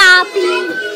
Tapi.